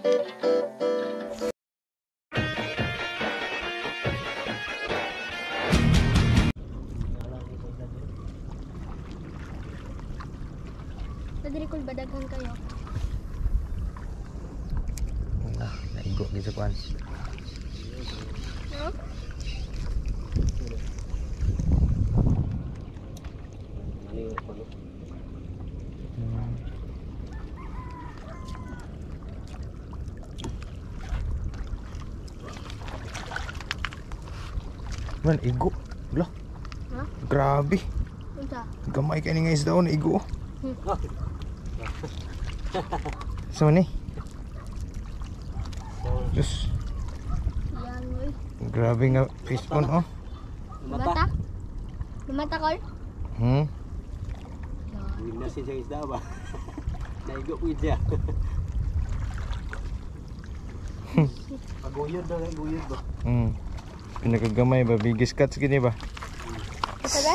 Nadiri ba daghan kayo? Wala, naigo di sa Man, igo. Wala, Ha? grabe. Unsa? Gamay ka ni nga isda na igo. Hmm. Sa man Yan, uy. grabe nga fish pond oh. Lumata? Lumata, Col? Hmm? Hindi na siya isda ba? Naigo po siya. Paguyod daw, eh, guyod ba? Hmm. Pinakagamay ba? Biggest cuts gini ba? Ito ba?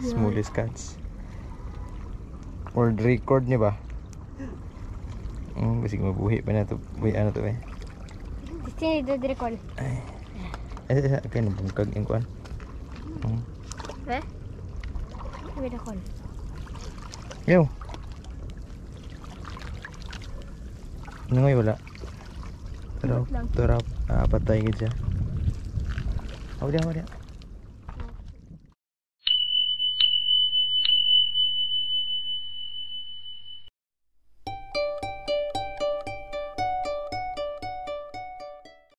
Smallest cuts. World record niya ba? Hmm, basig mabuhi pa na to. Buhi ano to eh. Gusto niya nadiri, Col. Ay, ay, kaya nabungkag yung kwan. Hmm. Eh? Sabi na, Col. Yo. Ano nga wala? Tarap, Lang. tarap. Ah, patay ka siya. Aw diya, aw diya.